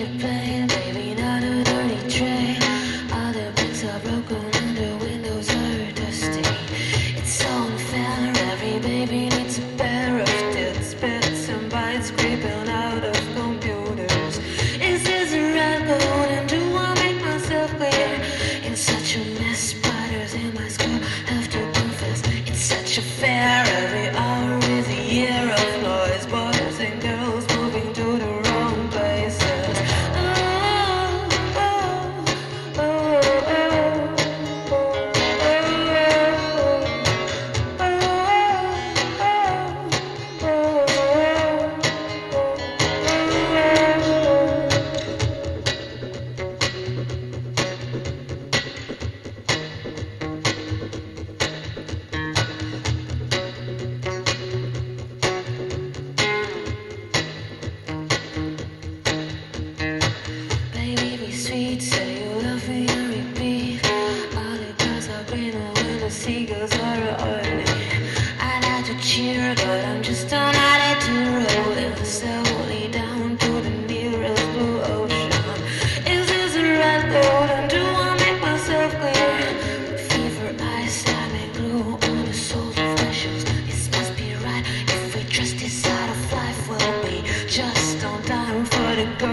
it, baby.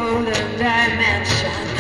own dimension.